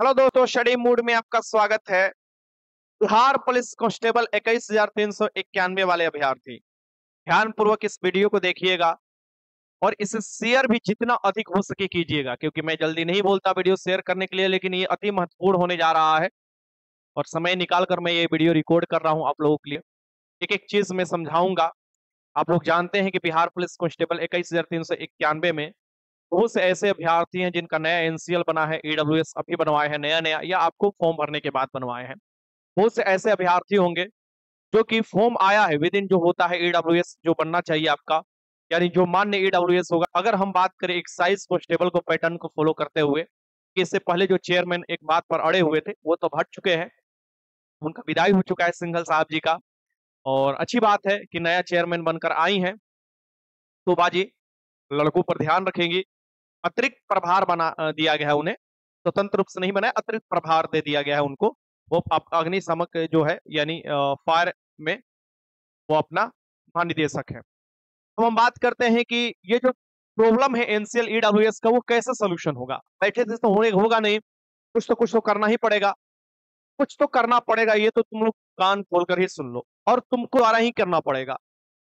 Hello दोस्तों study mood में आपका स्वागत है। बिहार पुलिस कांस्टेबल इक्कीस हज़ार तीन सौ इक्यानवे वाले अभ्यर्थी ध्यान पूर्वक इस वीडियो को देखिएगा और इसे शेयर भी जितना अधिक हो सके कीजिएगा, क्योंकि मैं जल्दी नहीं बोलता वीडियो शेयर करने के लिए, लेकिन ये अति महत्वपूर्ण होने जा रहा है और समय निकाल कर मैं ये वीडियो रिकॉर्ड कर रहा हूँ आप लोगों के लिए। एक एक चीज़ मैं समझाऊँगा। आप लोग जानते हैं कि बिहार पुलिस कांस्टेबल इक्कीस में बहुत से ऐसे अभ्यर्थी हैं जिनका नया एनसीएल बना है ईडब्ल्यूएस अभी बनवाए हैं, नया नया, या आपको फॉर्म भरने के बाद बनवाए हैं। बहुत से ऐसे अभ्यर्थी होंगे जो कि फॉर्म आया है विद इन जो होता है ईडब्ल्यूएस जो बनना चाहिए आपका, यानी जो मान्य ईडब्ल्यूएस होगा। अगर हम बात करें एक्साइज कांस्टेबल को पैटर्न को फॉलो करते हुए, कि इससे पहले जो चेयरमैन एक बात पर अड़े हुए थे, वो तो हट चुके हैं। उनका विदाई हो चुका है सिंघल साहब जी का। और अच्छी बात है कि नया चेयरमैन बनकर आई हैं। तो बाजी, लड़कों पर ध्यान रखेंगी। अतिरिक्त प्रभार बना दिया गया है उन्हें। स्वतंत्र रूप से नहीं बनाया, अतिरिक्त प्रभार दे दिया गया है उनको। वो अग्निशमक जो है, यानी फायर में वो अपना महानिदेशक है। तो हम बात करते हैं कि ये जो प्रॉब्लम है एनसीएल ईडब्ल्यूएस का, वो कैसे सोल्यूशन होगा? बैठे तो होने, होगा नहीं। कुछ तो कुछ तो करना ही पड़ेगा। कुछ तो करना पड़ेगा, ये तो तुम लोग कान खोलकर ही सुन लो। और तुमको द्वारा ही करना पड़ेगा।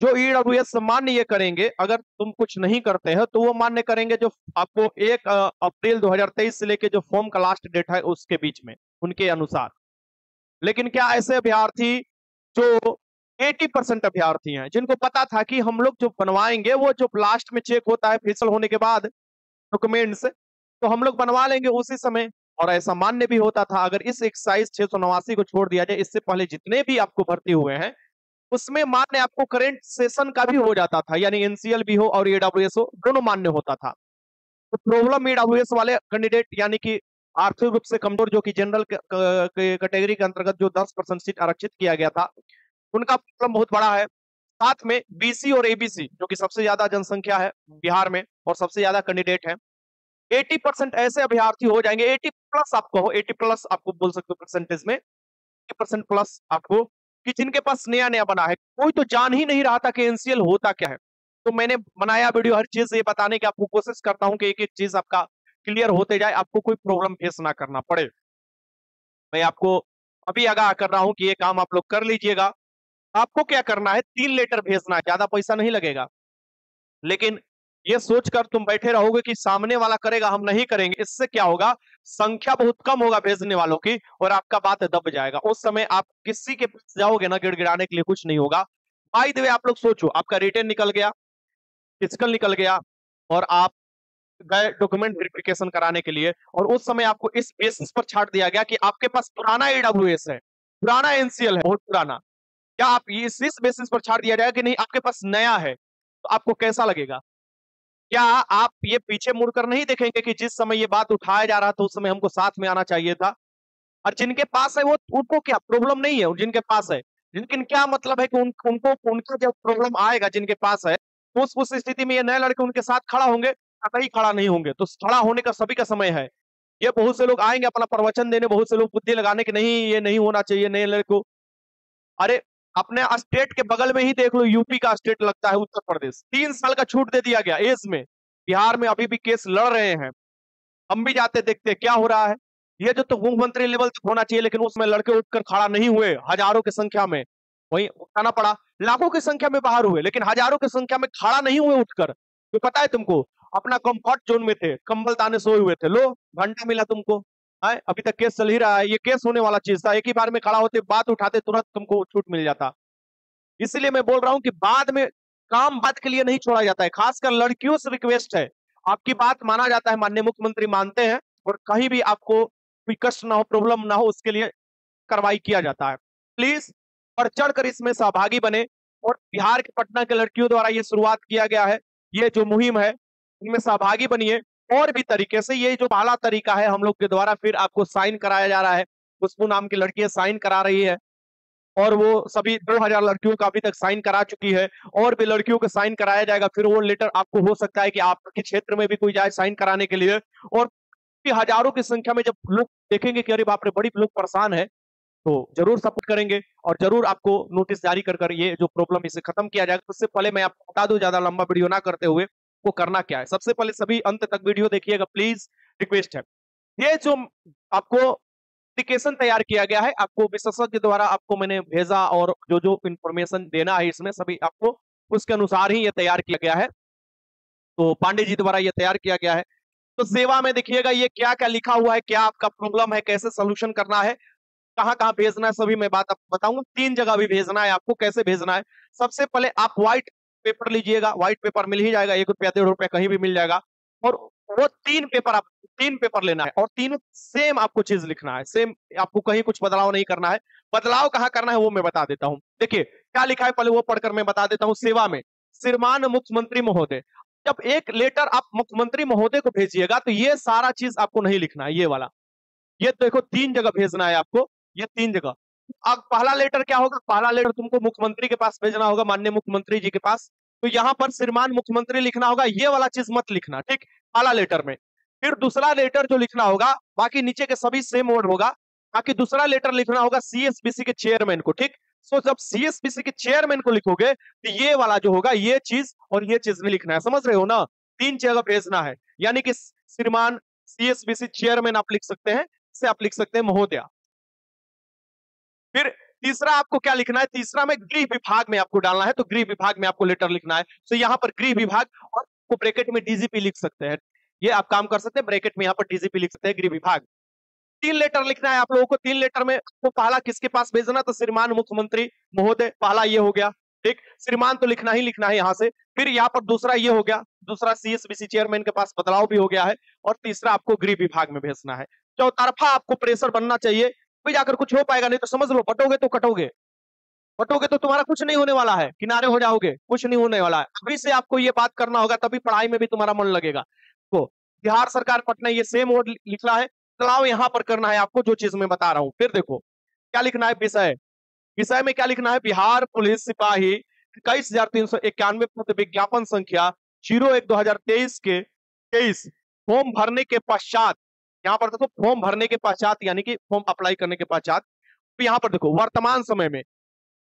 जो ईडब्ल्यूएस मान्य ये करेंगे। अगर तुम कुछ नहीं करते हो तो वो मान्य करेंगे जो आपको एक अप्रैल 2023 से लेके जो फॉर्म का लास्ट डेट है, उसके बीच में, उनके अनुसार। लेकिन क्या ऐसे अभ्यर्थी जो 80 परसेंट अभ्यर्थी हैं, जिनको पता था कि हम लोग जो बनवाएँगे, वो जो लास्ट में चेक होता है फिसल होने के बाद डॉक्यूमेंट्स तो हम लोग बनवा लेंगे उसी समय। और ऐसा मान्य भी होता था, अगर इस एक्साइज छह सौ नवासी को छोड़ दिया जाए, इससे पहले जितने भी आपको भर्ती हुए हैं उसमें मान्य आपको करंट सेशन का भी हो जाता था, यानी एनसीएल भी हो और ईडब्ल्यूएस हो, दोनों मान्य होता था। तो प्रॉब्लम ईडब्ल्यूएस वाले कैंडिडेट यानी कि आर्थिक रूप से कमज़ोर, जो कि जनरल कैटेगरी के अंतर्गत जो 10 परसेंट सीट आरक्षित किया गया था, उनका प्रॉब्लम बहुत बड़ा है। साथ में बीसी और एबीसी जो कि सबसे ज़्यादा जनसंख्या है बिहार में और सबसे ज़्यादा कैंडिडेट है 80 परसेंट ऐसे अभ्यर्थी हो जाएँगे 80 प्लस आपको हो 80 प्लस आपको बोल सकते हो परसेंटेज में परसेंट प्लस आपको कि जिनके पास नया नया बना है, कोई तो जान ही नहीं रहा था कि एनसीएल होता क्या है। तो मैंने बनाया वीडियो, हर चीज़ ये बताने की आपको कोशिश करता हूँ कि एक एक चीज़ आपका क्लियर होते जाए, आपको कोई प्रॉब्लम फेस ना करना पड़े। मैं आपको अभी आगाह कर रहा हूँ कि ये काम आप लोग कर लीजिएगा। आपको क्या करना है? तीन लेटर भेजना है, ज़्यादा पैसा नहीं लगेगा। लेकिन ये सोचकर तुम बैठे रहोगे कि सामने वाला करेगा, हम नहीं करेंगे। इससे क्या होगा? संख्या बहुत कम होगा भेजने वालों की और आपका बात दब जाएगा। उस समय आप किसी के पास जाओगे ना, गिड़गिड़ाने के लिए कुछ नहीं होगा। बाई द आप लोग सोचो, आपका रिटर्न निकल गया फ़िज़िकल निकल गया और आप गए डॉक्यूमेंट वेरिफिकेशन कराने के लिए और उस समय आपको इस बेसिस पर छाट दिया गया कि आपके पास पुराना एडब्ल्यूएस है, पुराना एनसीएल है, बहुत पुराना। क्या आप इस बेसिस पर छाट दिया जाएगा कि नहीं, आपके पास नया है? तो आपको कैसा लगेगा? क्या आप ये पीछे मुड़कर नहीं देखेंगे कि जिस समय ये बात उठाया जा रहा था उस समय हमको साथ में आना चाहिए था? और जिनके पास है वो उनको क्या प्रॉब्लम नहीं है? जिनके पास है। लेकिन क्या मतलब है कि उन, उनको उनका जब प्रॉब्लम आएगा जिनके पास है उस उस स्थिति में ये नए लड़के उनके साथ खड़ा होंगे? कहीं खड़ा नहीं होंगे। तो खड़ा होने का सभी का समय है। ये बहुत से लोग आएँगे अपना प्रवचन देने बहुत से लोग बुद्धि लगाने के नहीं ये नहीं होना चाहिए नए लड़को। अरे अपने स्टेट के बगल में ही देख लो, यूपी का स्टेट लगता है उत्तर प्रदेश। तीन साल का छूट दे दिया गया एज में। बिहार में अभी भी केस लड़ रहे हैं। हम भी जाते देखते क्या हो रहा है। ये जो तो मुख्यमंत्री लेवल तक होना चाहिए, लेकिन उसमें लड़के उठकर खड़ा नहीं हुए हज़ारों की संख्या में। वही उठाना पड़ा। लाखों की संख्या में बाहर हुए, लेकिन हज़ारों की संख्या में खड़ा नहीं हुए उठकर। तो पता है तुमको, अपना कंफर्ट जोन में थे। कंबल ताने सोए हुए थे। लो, घंटा मिला तुमको। है अभी तक केस चल ही रहा है, ये केस होने वाला चीज़ था, एक ही बार में खड़ा होते, बात उठाते, तुरंत तुमको छूट मिल जाता। इसलिए मैं बोल रहा हूँ कि बाद में काम बात के लिए नहीं छोड़ा जाता है, खासकर लड़कियों से रिक्वेस्ट है। आपकी बात माना जाता है, माननीय मुख्यमंत्री मानते हैं, और कहीं भी आपको कोई कष्ट ना हो, प्रॉब्लम ना हो, उसके लिए कार्रवाई किया जाता है। प्लीज़, और चढ़कर इसमें सहभागी बने, और बिहार के पटना के लड़कियों द्वारा ये शुरुआत किया गया है, ये जो मुहिम है इनमें सहभागी बनिए। और भी तरीके से ये जो पहला तरीका है हम लोग के द्वारा फिर आपको साइन कराया जा रहा है। खुशबू नाम की लड़की साइन करा रही है। और वो सभी 2000 लड़कियों का अभी तक साइन करा चुकी है। और भी लड़कियों का साइन कराया जाएगा, फिर वो लेटर आपको हो सकता है कि आपके क्षेत्र में भी कोई जाए साइन कराने के लिए। और हज़ारों की संख्या में जब लोग देखेंगे कि अरे बाप रे, बड़ी लोग परेशान है तो ज़रूर सपोर्ट करेंगे। और ज़रूर आपको नोटिस जारी कर कर ये जो प्रॉब्लम इसे खत्म किया जाएगा। उससे पहले मैं आपको बता दूँ, ज़्यादा लंबा वीडियो ना करते हुए। वो करना क्या है। सबसे पहले सभी अंत तक वीडियो देखिएगा प्लीज़ रिक्वेस्ट है। ये जो आपको एप्लीकेशन तैयार किया गया है, आपको विशेषज्ञ द्वारा आपको मैंने भेजा और जो जो इंफॉर्मेशन देना है इसमें सभी आपको उसके अनुसार ही ये तैयार किया गया है। तो पांडे जी द्वारा ये तैयार किया गया है। तो सेवा में देखिएगा, ये क्या क्या लिखा हुआ है, क्या आपका प्रॉब्लम है, कैसे सोल्यूशन करना है कहाँ कहाँ भेजना है, सभी मैं बात आपको बताऊँगा। तीन जगह भी भेजना है आपको, कैसे भेजना है। सबसे पहले आप व्हाइट पेपर लीजिएगा व्हाइट पेपर मिल ही जाएगा, एक रुपया, डेढ़ रुपया कहीं भी मिल जाएगा। और वो तीन पेपर आप, तीन पेपर लेना है और तीनों सेम आपको चीज़ लिखना है। सेम आपको कहीं कुछ बदलाव नहीं करना है। बदलाव कहाँ करना है वो मैं बता देता हूँ। देखिए, क्या लिखा है पहले वो पढ़कर मैं बता देता हूँ सेवा में। श्रीमान मुख्यमंत्री महोदय, जब एक लेटर आप मुख्यमंत्री महोदय को भेजिएगा तो ये सारा चीज़ आपको नहीं लिखना है, ये वाला। ये देखो, तीन जगह भेजना है आपको, ये तीन जगह। अब पहला लेटर क्या होगा? पहला लेटर तुमको मुख्यमंत्री के पास भेजना होगा, माननीय मुख्यमंत्री जी के पास। तो यहाँ पर श्रीमान मुख्यमंत्री लिखना होगा, ये वाला चीज़ मत लिखना, ठीक? पहला लेटर में। फिर दूसरा लेटर जो लिखना होगा, बाकी नीचे के सभी सेम वर्ड होगा। बाकी दूसरा लेटर लिखना होगा सीएसबीसी के चेयरमैन को, ठीक? सो जब सीएसबीसी के चेयरमैन को लिखोगे तो ये वाला जो होगा, ये चीज़ और ये चीज़ नहीं लिखना है। समझ रहे हो ना? तीन जगह भेजना है। यानी कि श्रीमान सीएसबीसी चेयरमैन आप लिख सकते हैं, से आप लिख सकते हैं महोदया। फिर तीसरा आपको क्या लिखना है? तीसरा में गृह विभाग में आपको डालना है तो गृह विभाग में आपको लेटर लिखना है। तो यहाँ पर गृह विभाग और आपको ब्रैकेट में डीजीपी लिख सकते हैं। ये आप काम कर सकते हैं ब्रैकेट में यहाँ पर डीजीपी लिख सकते हैं, गृह विभाग। तीन लेटर लिखना है आप लोगों को, तीन लेटर में आपको पहला किसके पास भेजना? तो श्रीमान मुख्यमंत्री महोदय, पहला ये हो गया, ठीक? श्रीमान तो लिखना ही लिखना है यहाँ से। फिर यहाँ पर दूसरा ये हो गया, दूसरा सीएसबीसी चेयरमैन के पास बदलाव भी हो गया है, और तीसरा आपको गृह विभाग में भेजना है। चौतरफा आपको प्रेशर बनना चाहिए कोई जाकर कुछ हो पाएगा, नहीं तो समझ लो पटोगे तो कटोगे। पटोगे तो तुम्हारा कुछ नहीं होने वाला है, किनारे हो जाओगे, कुछ नहीं होने वाला है। अभी से आपको ये बात करना होगा, तभी पढ़ाई में भी तुम्हारा मन लगेगा। तो बिहार सरकार पटना ये सेम वर्ड लिखना है बदलाव यहाँ पर करना है, आपको जो चीज़ मैं बता रहा हूँ। फिर देखो, क्या लिखना है विषय? विषय में क्या लिखना है? बिहार पुलिस सिपाही इक्कीस हज़ार तीन सौ इक्यानवे विज्ञापन संख्या ज़ीरो एक दो हज़ार तेईस के, तेईस। फॉर्म भरने के पश्चात यहाँ पर देखो फॉर्म भरने के पश्चात, यानी कि फॉर्म अप्लाई करने के पश्चात तो यहाँ पर देखो, वर्तमान समय में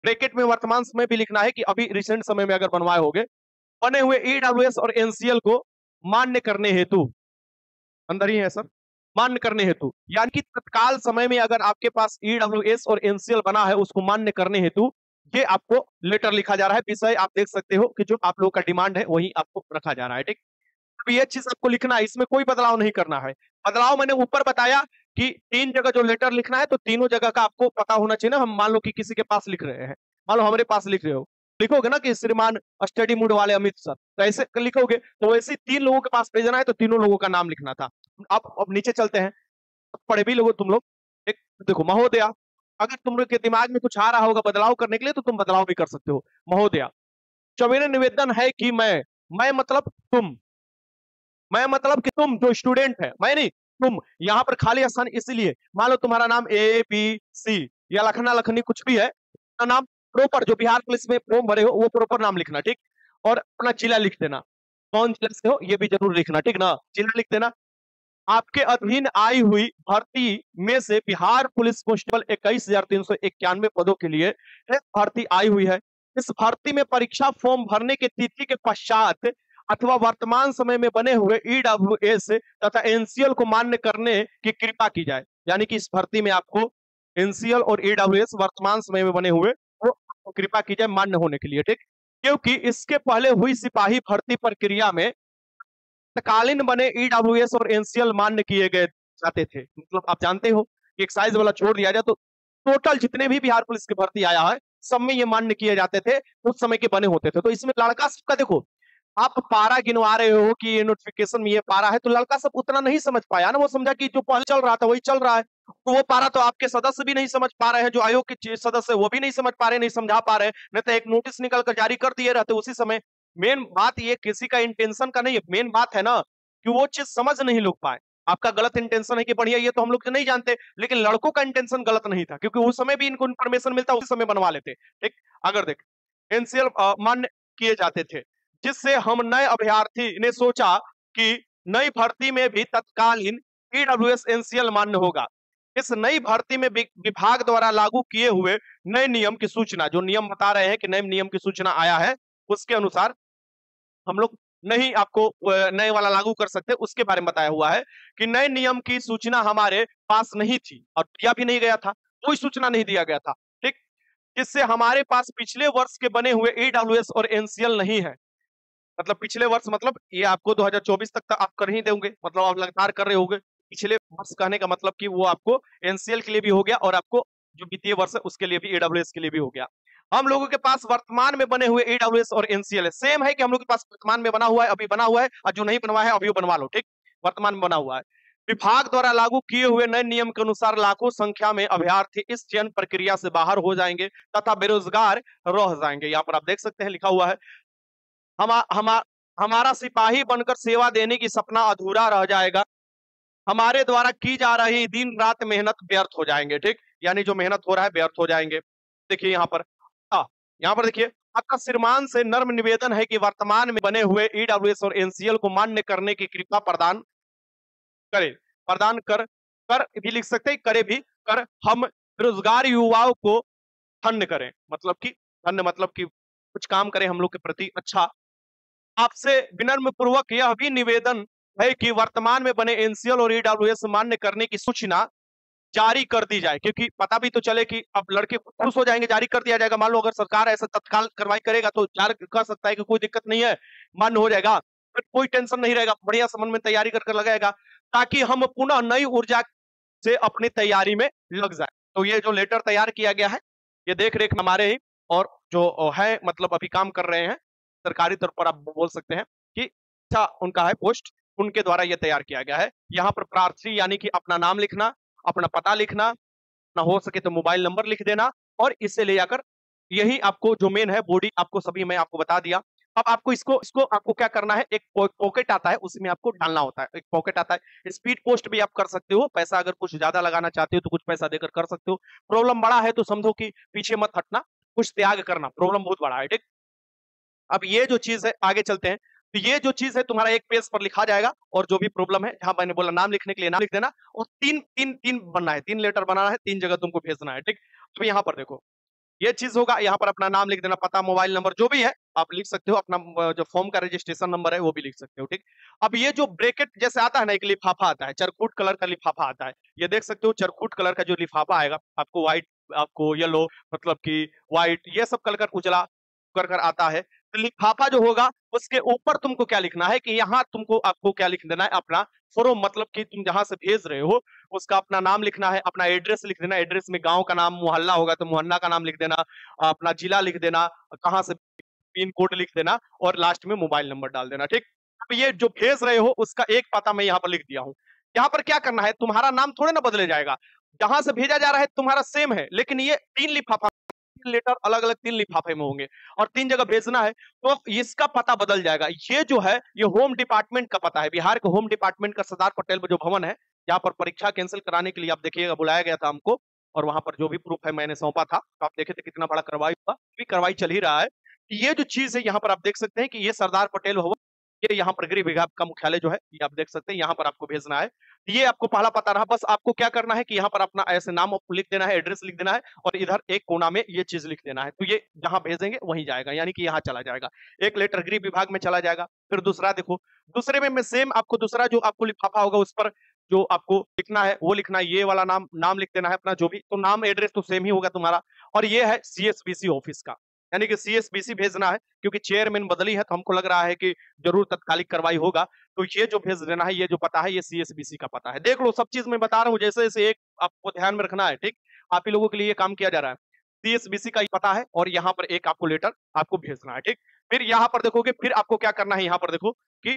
ब्रैकेट में वर्तमान समय भी लिखना है कि अभी रिसेंट समय में अगर बनवाए होगे, बने हुए ईडब्ल्यूएस और एनसीएल को मान्य करने हेतु, अंदर ही है सर, मान्य करने हेतु, यानी कि तत्काल समय में अगर आपके पास ईडब्ल्यूएस और एनसीएल बना है, उसको मान्य करने हेतु, ये आपको लेटर लिखा जा रहा है, विषय आप देख सकते हो कि जो आप लोगों का डिमांड है, वही आपको रखा जा रहा है, ठीक? चीज़ आपको लिखना है, इसमें कोई बदलाव नहीं करना है। बदलाव मैंने ऊपर बताया कि तीन जगह जो लेटर लिखना है तो तीनों जगह का आपको पता होना चाहिए ना, हम मान लो कि किसी के पास लिख रहे हैं। मान लो हमारे पास लिख रहे हो। लिखोगे ना कि श्रीमान स्टडी मूड वाले अमित सर तो ऐसे लिखोगे तो वैसे तीन लोगों के पास भेजना है तो तीनों लोगों का नाम लिखना था। अब अब नीचे चलते हैं। पढ़े भी लोगो, तुम लोग। एक, देखो, महोदया, अगर तुम लोग के दिमाग में कुछ आ रहा होगा बदलाव करने के लिए तो तुम बदलाव भी कर सकते हो। महोदया जो निवेदन है कि मैं मैं मतलब तुम। मैं मतलब कि तुम जो स्टूडेंट है, मैं नहीं, तुम यहाँ पर खाली स्थान इसीलिए, मान लो तुम्हारा नाम ए बी सी या लखना लखनी कुछ भी है नाम प्रॉपर जो बिहार पुलिस में फॉर्म भरे हो, वो प्रॉपर नाम लिखना, ठीक? और अपना जिला लिख देना। कौन जिला से हो, ये भी ज़रूर लिखना, ठीक ना? जिला लिख देना। आपके अधीन आई हुई भर्ती में से बिहार पुलिस कांस्टेबल इक्कीस हज़ार तीन सौ इक्यानवे पदों के लिए भर्ती आई हुई है। इस भर्ती में परीक्षा फॉर्म भरने की तिथि के पश्चात अथवा वर्तमान समय में बने हुए ईडब्ल्यू एस तथा एनसीएल को मान्य करने की कृपा की जाए। यानी कि इस भर्ती में आपको एनसीएल और ईडब्ल्यू एस वर्तमान समय में बने हुए, वो कृपा की जाए मान्य होने के लिए, ठीक? क्योंकि इसके पहले हुई सिपाही भर्ती प्रक्रिया में तत्कालीन बने ईडब्ल्यूएस और एनसीएल मान्य किए गए जाते थे। मतलब आप जानते हो कि एक साइज़ वाला छोड़ दिया जाए तो टोटल जितने भी बिहार पुलिस की भर्ती आया है, सब में ये मान्य किए जाते थे, उस समय के बने होते थे। तो इसमें लड़का सबका देखो आप पारा गिनवा रहे हो कि ये नोटिफिकेशन में ये पारा है तो लड़का सब उतना नहीं समझ पाया ना। वो समझा कि जो पहले चल रहा था, वही चल रहा है। तो वो पारा तो आपके सदस्य भी नहीं समझ पा रहे हैं, जो आयोग के सदस्य वो भी नहीं समझ पा रहे, नहीं समझा पा रहे नहीं तो एक नोटिस निकल कर जारी कर दिए रहते उसी समय। मेन बात ये, किसी का इंटेंशन का नहीं है मेन बात है ना कि वो चीज़ समझ नहीं लोग पाए। आपका गलत इंटेंशन है कि बढ़िया, ये तो हम लोग नहीं जानते, लेकिन लड़कों का इंटेंशन गलत नहीं था, क्योंकि उस समय भी इनको इन्फॉर्मेशन मिलता, उस समय बनवा लेते। ठीक? अगर देख एनसीएल मान्य किए जाते थे। जिससे हम नए अभ्यर्थी, ने सोचा कि नई भर्ती में भी तत्कालीन ईडब्ल्यूएस एनसीएल मान्य होगा। इस नई भर्ती में विभाग द्वारा लागू किए हुए नए नियम की सूचना, जो नियम बता रहे हैं कि नए नियम की सूचना आया है, उसके अनुसार हम लोग नहीं आपको नए वाला लागू कर सकते, उसके बारे में बताया हुआ है कि नए नियम की सूचना हमारे पास नहीं थी और दिया भी नहीं गया था, कोई सूचना नहीं दिया गया था। ठीक? जिससे हमारे पास पिछले वर्ष के बने हुए ईडब्ल्यूएस और एनसीएल नहीं है। मतलब पिछले वर्ष मतलब ये आपको 2024 तक, तक आप कर ही देंगे। मतलब आप लगातार कर रहे होंगे। पिछले वर्ष कहने का मतलब कि वो आपको एनसीएल के लिए भी हो गया और आपको जो वित्तीय वर्ष है उसके लिए भी ईडब्ल्यूएस के लिए भी हो गया। हम लोगों के पास वर्तमान में बने हुए ईडब्ल्यूएस और एनसीएल सेम है कि हम लोग के पास वर्तमान में बना हुआ है अभी बना हुआ है और जो नहीं बनवा है अभी बनवा लो ठीक? वर्तमान में बना हुआ है। विभाग द्वारा लागू किए हुए नए नियम के अनुसार लाखों संख्या में अभ्यर्थी इस चयन प्रक्रिया से बाहर हो जाएँगे तथा बेरोजगार रह जाएँगे। यहाँ पर आप देख सकते हैं लिखा हुआ है हम हम, हमारा सिपाही बनकर सेवा देने की सपना अधूरा रह जाएगा। हमारे द्वारा की जा रही दिन रात मेहनत व्यर्थ हो जाएँगे, ठीक? यानी जो मेहनत हो रहा है, व्यर्थ हो जाएँगे। देखिए यहाँ पर हाँ यहाँ पर देखिए, आपका श्रीमान से नर्म निवेदन है कि वर्तमान में बने हुए ईडब्ल्यूएस और एनसीएल को मान्य करने की कृपा प्रदान करे। प्रदान कर कर भी लिख सकते हैं, करे भी, कर हम बेरोजगार युवाओं को धन्य करें। मतलब कि, धन्य मतलब कि कुछ काम करें हम लोग के प्रति अच्छा आपसे विनम्र पूर्वक यह भी निवेदन है कि वर्तमान में बने एनसीएल और ईडब्ल्यूएस मान्य करने की सूचना जारी कर दी जाए, क्योंकि पता भी तो चले कि अब लड़के खुश हो जाएँगे, जारी कर दिया जाएगा। मान लो अगर सरकार ऐसा तत्काल कार्रवाई करेगा तो जारी कर सकता है कि कोई दिक्कत नहीं है मान्य हो जाएगा, फिर कोई टेंशन नहीं रहेगा, बढ़िया संबंध में तैयारी कर लगाएगा, ताकि हम पुनः नई ऊर्जा से अपनी तैयारी में लग जाए। तो ये जो लेटर तैयार किया गया है, ये देख रेख हमारे ही और जो है मतलब अभी काम कर रहे हैं सरकारी तौर पर आप बोल सकते हैं कि अच्छा उनका है पोस्ट, उनके द्वारा ये तैयार किया गया है। यहाँ पर प्रार्थी यानी कि अपना नाम लिखना, अपना पता लिखना, ना हो सके तो मोबाइल नंबर लिख देना और इसे ले जाकर यही आपको जो मेन है बॉडी आपको सभी मैं आपको बता दिया। अब आपको इसको इसको आपको क्या करना है? एक पॉकेट आता है, उसमें आपको डालना होता है। एक पॉकेट आता है। स्पीड पोस्ट भी आप कर सकते हो। पैसा अगर कुछ ज़्यादा लगाना चाहते हो तो कुछ पैसा देकर कर सकते हो। प्रॉब्लम बड़ा है तो समझो कि पीछे मत हटना। कुछ त्याग करना। प्रॉब्लम बहुत बड़ा है, ठीक? अब ये जो चीज़ है, आगे चलते हैं। तो ये जो चीज़ है, तुम्हारा एक पेज पर लिखा जाएगा और जो भी प्रॉब्लम है, जहाँ मैंने बोला नाम लिखने के लिए नाम लिख देना और तीन तीन तीन बनना है। तीन लेटर बनाना है, तीन जगह तुमको भेजना है, ठीक? तो यहाँ पर देखो, ये चीज़ होगा, यहाँ पर अपना नाम लिख देना, पता, मोबाइल नंबर, जो भी है, आप लिख सकते हो, अपना जो फॉर्म का रजिस्ट्रेशन नंबर है, वो भी लिख सकते हो, ठीक? अब ये जो ब्रेकेट जैसे आता है ना, एक लिफाफा आता है चरकूट कलर का लिफाफा आता है, ये देख सकते हो चरकूट कलर का जो लिफाफा आएगा, आपको व्हाइट आपको येलो मतलब की व्हाइट ये सब कलर उजला कर कर आता है। तो लिफाफा जो होगा, उसके ऊपर तुमको क्या लिखना है कि यहाँ तुमको आपको क्या लिख देना है? अपना फॉर्म मतलब कि तुम जहाँ से भेज रहे हो, उसका अपना नाम लिखना है, अपना एड्रेस लिख देना, एड्रेस में गाँव का नाम मोहल्ला होगा तो मोहल्ला का नाम लिख देना, अपना जिला लिख देना, कहाँ से पिन कोड लिख देना और लास्ट में मोबाइल नंबर डाल देना, ठीक? अब ये जो भेज रहे हो, उसका एक पता मैं यहाँ पर लिख दिया हूँ। यहाँ पर क्या करना है, तुम्हारा नाम थोड़े ना बदले जाएगा। जहाँ से भेजा जा रहा है, तुम्हारा सेम है, लेकिन ये तीन लिफाफा लेटर अलग अलग तीन लिफाफे में होंगे और तीन जगह भेजना है तो इसका पता बदल जाएगा। ये जो है, ये होम डिपार्टमेंट का पता है। बिहार के होम डिपार्टमेंट का सरदार पटेल जो भवन है, जहाँ पर परीक्षा कैंसिल कराने के लिए आप देखिएगा, बुलाया गया था हमको और वहाँ पर जो भी प्रूफ है मैंने सौंपा था। तो आप देखे थे कितना बड़ा कार्रवाई हुआ, भी कार्रवाई चल ही रहा है। ये जो चीज़ है, यहाँ पर आप देख सकते हैं कि ये सरदार पटेल भवन, ये यहाँ पर गृह विभाग का मुख्यालय जो है, ये आप देख सकते हैं, यहाँ पर आपको भेजना है। ये आपको पहला पता रहा। बस आपको क्या करना है कि यहाँ पर अपना ऐसे नाम लिख देना है एड्रेस लिख देना है और इधर एक कोना में ये चीज़ लिख देना है। तो ये जहाँ भेजेंगे वहीं जाएगा यानी कि यहाँ चला जाएगा। एक लेटर गृह विभाग में चला जाएगा फिर दूसरा देखो दूसरे में, सेम आपको दूसरा जो आपको लिफाफा होगा उस पर जो आपको लिखना है वो लिखना है ये वाला नाम नाम लिख देना है अपना जो भी। तो नाम एड्रेस तो सेम ही होगा तुम्हारा। और ये है सीएसबीसी ऑफ़िस का। यानी कि सीएसबीसी भेजना है, क्योंकि चेयरमैन बदली है तो हमको लग रहा है कि ज़रूर तत्कालिक कार्रवाई होगा। तो ये जो भेज देना है, ये जो पता है, ये सीएसबीसी का पता है। देख लो, सब चीज़ मैं बता रहा हूँ, जैसे जैसे एक आपको ध्यान में रखना है, ठीक? आप ही लोगों के लिए काम किया जा रहा है। सीएसबीसी का पता है, और यहाँ पर एक आपको लेटर आपको भेजना है, ठीक? फिर यहाँ पर देखोगे, फिर आपको क्या करना है, यहाँ पर देखो कि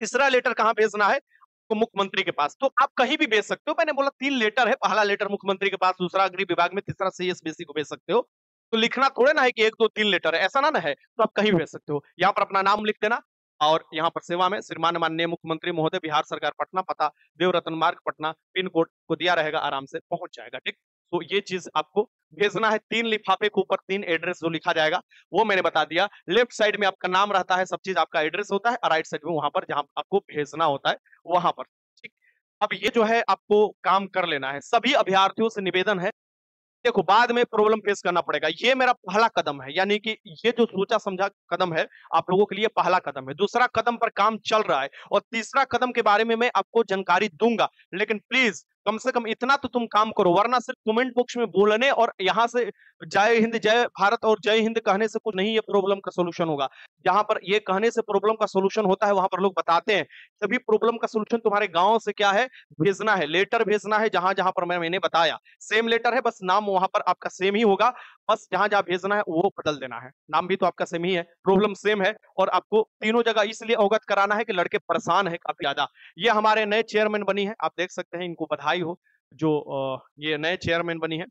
तीसरा लेटर कहाँ भेजना है? तो मुख्यमंत्री के पास। तो आप कहीं भी भेज सकते हो। मैंने बोला तीन लेटर है, पहला लेटर मुख्यमंत्री के पास, दूसरा गृह विभाग में, तीसरा सीएसबीसी को भेज सकते हो। तो लिखना थोड़े ना है कि एक, दो, तीन लेटर है, ऐसा ना ना है तो आप कहीं भेज सकते हो। यहाँ पर अपना नाम लिख देना और यहाँ पर सेवा में श्रीमान माननीय मुख्यमंत्री महोदय, बिहार सरकार, पटना, पता, देवरत्न मार्ग, पटना, पिन कोड को दिया रहेगा, आराम से पहुँच जाएगा, ठीक? तो ये चीज़ आपको भेजना है, तीन लिफाफे के ऊपर तीन एड्रेस जो लिखा जाएगा, वो मैंने बता दिया। लेफ़्ट साइड में आपका नाम रहता है, सब चीज़ आपका एड्रेस होता है राइट साइड में वहाँ पर जहाँ आपको भेजना होता है, वहाँ पर, ठीक? अब ये जो है, आपको काम कर लेना है। सभी अभ्यर्थियों से निवेदन है देखो, बाद में प्रॉब्लम फेस करना पड़ेगा। ये मेरा पहला कदम है, यानी कि ये जो सोचा समझा कदम है, आप लोगों के लिए पहला कदम है। दूसरा कदम पर काम चल रहा है, और तीसरा कदम के बारे में मैं आपको जानकारी दूँगा, लेकिन प्लीज़ कम से कम इतना तो तुम काम करो, वरना सिर्फ़ कमेंट बॉक्स में बोलने और यहाँ से जय हिंद, जय भारत और जय हिंद कहने से कुछ नहीं, ये प्रॉब्लम का सोल्यूशन होगा। जहाँ पर ये कहने से प्रॉब्लम का सोल्यूशन होता है, वहाँ पर लोग बताते हैं। सभी प्रॉब्लम का सोल्यूशन तुम्हारे गाँव से क्या है? भेजना है लेटर भेजना है जहाँ जहाँ पर मैंने बताया। सेम लेटर है, बस नाम वहाँ पर आपका सेम ही होगा। बस जहाँ जहाँ भेजना है, वो बदल देना है। नाम भी तो आपका सेम ही है प्रॉब्लम सेम है और आपको तीनों जगह इसलिए अवगत कराना है कि लड़के परेशान है काफ़ी ज़्यादा। ये हमारे नए चेयरमैन बनी है, आप देख सकते हैं इनको बधाई हो, जो ये नए चेयरमैन बनी है।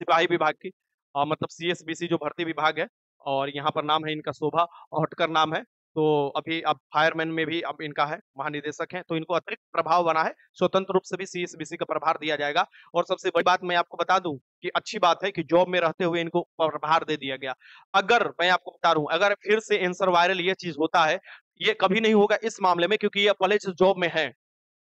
सिपाही विभाग की मतलब सीएसबीसी जो भर्ती विभाग है और यहाँ पर नाम है इनका शोभा हटकर नाम है। तो अभी अब फायरमैन में भी अब इनका है, महानिदेशक है तो इनको अतिरिक्त प्रभाव बना है, स्वतंत्र रूप से भी सी का प्रभार दिया जाएगा। और सबसे बड़ी बात मैं आपको बता दूँ कि अच्छी बात है कि जॉब में रहते हुए इनको प्रभार दे दिया गया। अगर मैं आपको बता रहा अगर फिर से एंसर वायरल ये चीज़ होता है, ये कभी नहीं होगा इस मामले में क्योंकि ये पहले जॉब में है।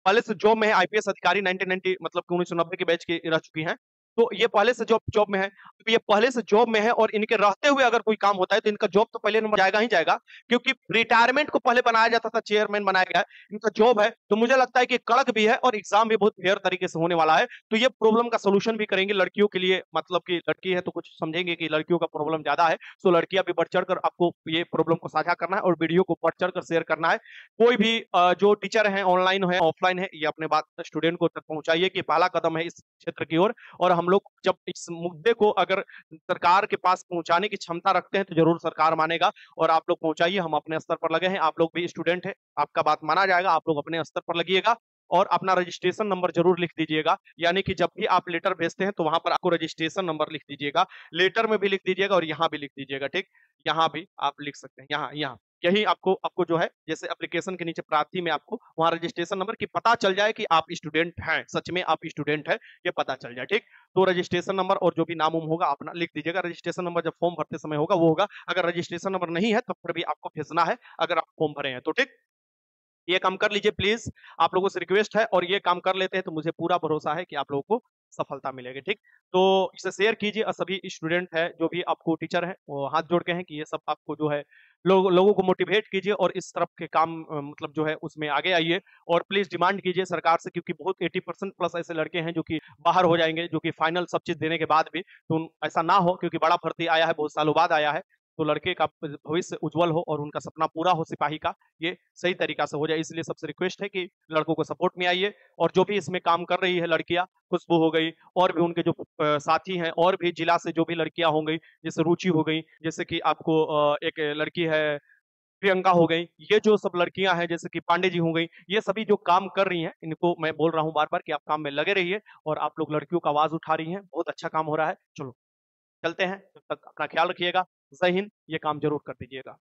पहले से जॉब में है आईपीएस अधिकारी 1990 मतलब उन्नीस सौ नब्बे के बैच की रह चुकी हैं। तो ये पहले से जॉब जॉब में है। तो ये पहले से जॉब में है और इनके रहते हुए अगर कोई काम होता है तो इनका जॉब तो पहले नंबर जाएगा ही जाएगा, क्योंकि रिटायरमेंट को पहले बनाया जाता था चेयरमैन बनाया गया। इनका जॉब है तो मुझे लगता है कि कड़क भी है और एग्ज़ाम भी बहुत फेयर तरीके से होने वाला है। तो ये प्रॉब्लम का सोल्यूशन भी करेंगे लड़कियों के लिए। मतलब की लड़की है तो कुछ समझेंगे कि लड़कियों का प्रॉब्लम ज़्यादा है तो लड़कियाँ भी बढ़ चढ़ आपको ये प्रॉब्लम को साझा करना है और वीडियो को बढ़ चढ़ शेयर करना है। कोई भी जो टीचर है ऑनलाइन है ऑफलाइन है, ये अपने बात स्टूडेंट को तक पहुंचाइए कि पहला कदम है इस क्षेत्र की ओर और हम लोग जब इस मुद्दे को अगर सरकार के पास पहुँचाने की क्षमता रखते हैं तो ज़रूर सरकार मानेगा। और आप लोग पहुंचाइए, हम अपने स्तर पर लगे हैं। आप लोग भी स्टूडेंट है, आपका बात माना जाएगा, आप लोग अपने स्तर पर लगिएगा। और अपना रजिस्ट्रेशन नंबर ज़रूर लिख दीजिएगा। यानी कि जब भी आप लेटर भेजते हैं तो वहाँ पर आपको रजिस्ट्रेशन नंबर लिख दीजिएगा। लेटर में भी लिख दीजिएगा और यहाँ भी लिख दीजिएगा, ठीक? यहाँ भी आप लिख सकते हैं, यहाँ यहाँ। यही आपको आपको जो है, जैसे एप्लीकेशन के नीचे प्रार्थी में आपको वहाँ रजिस्ट्रेशन नंबर की पता चल जाए कि आप स्टूडेंट हैं। सच में आप स्टूडेंट है, ये पता चल जाए, ठीक? तो रजिस्ट्रेशन नंबर और जो भी नाम उम होगा, अपना लिख दीजिएगा। रजिस्ट्रेशन नंबर जब फॉर्म भरते समय होगा, वो होगा। अगर रजिस्ट्रेशन नंबर नहीं है तो फिर भी आपको भेजना है, अगर आप फॉर्म भरे हैं तो ठीक? ये काम कर लीजिए प्लीज़। आप लोगों से रिक्वेस्ट है और ये काम कर लेते हैं तो मुझे पूरा भरोसा है कि आप लोगों को सफलता मिलेगी, ठीक? तो इसे शेयर कीजिए और सभी स्टूडेंट है जो भी आपको टीचर है, वो हाथ जोड़ के हैं कि ये सब आपको जो है लोग, लोगों को मोटिवेट कीजिए और इस तरफ़ के काम मतलब जो है उसमें आगे आइए। और प्लीज़ डिमांड कीजिए सरकार से क्योंकि बहुत 80 परसेंट प्लस ऐसे लड़के हैं जो कि बाहर हो जाएँगे, जो कि फाइनल सब चीज़ देने के बाद भी। तो ऐसा ना हो क्योंकि बड़ा भर्ती आया है, बहुत सालों बाद आया है। तो लड़के का भविष्य उज्जवल हो और उनका सपना पूरा हो सिपाही का, ये सही तरीका से हो जाए। इसलिए सबसे रिक्वेस्ट है कि लड़कों को सपोर्ट में आइए और जो भी इसमें काम कर रही है लड़कियाँ, खुशबू हो गई और भी उनके जो साथी हैं और भी जिला से जो भी लड़कियाँ हो गई जैसे रुचि हो गई, जैसे कि आपको एक लड़की है प्रियंका हो गई, ये जो सब लड़कियाँ हैं, जैसे कि पांडे जी हो गई ये सभी जो काम कर रही हैं, इनको मैं बोल रहा हूँ बार बार कि आप काम में लगे रहिए और आप लोग लड़कियों का आवाज़ उठा रही हैं, बहुत अच्छा काम हो रहा है। चलो, चलते हैं, तब तक अपना ख्याल रखिएगा। जय हिंद ये काम ज़रूर कर दीजिएगा।